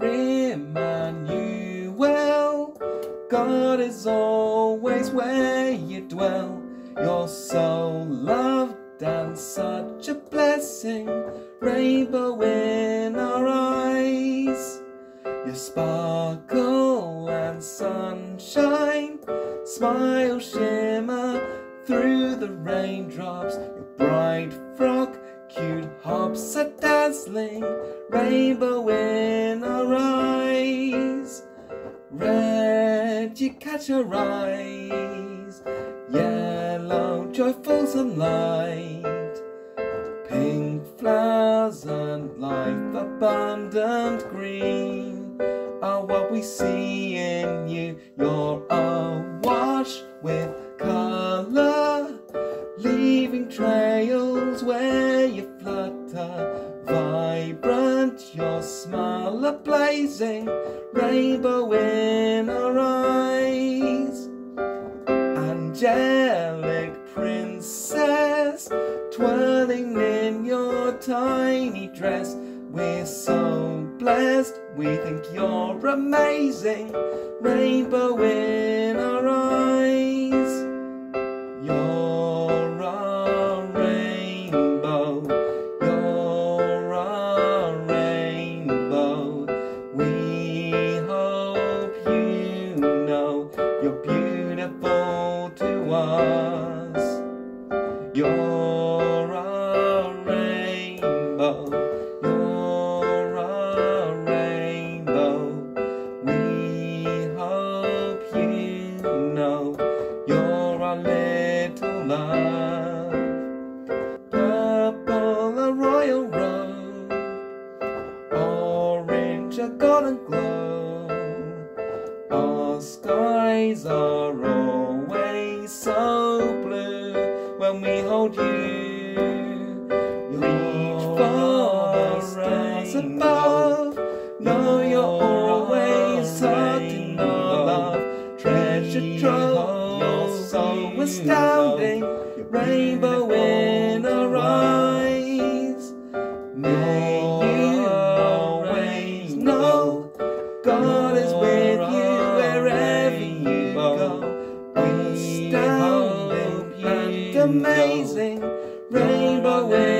are Emmanuel. God is always where you dwell. You're so loved and such a blessing, rainbow in our eyes. You sparkle and sunshine, smile, shimmer through the raindrops. Your bright frock cute hops are dazzling, rainbow in our eyes. Red, you catch our eyes, yellow, joyful sunlight, pink flowers and life abundant green are what we see in you. You're awash with color, leaving trails where. Vibrant, your smile a blazing, rainbow in our eyes. Angelic princess, twirling in your tiny dress. We're so blessed, we think you're amazing, rainbow in our eyes. Love. A royal robe, orange, a golden glow. Our skies are Rainbow in our eyes. May you always know God is with you wherever you go. Astounding and amazing, rainbow in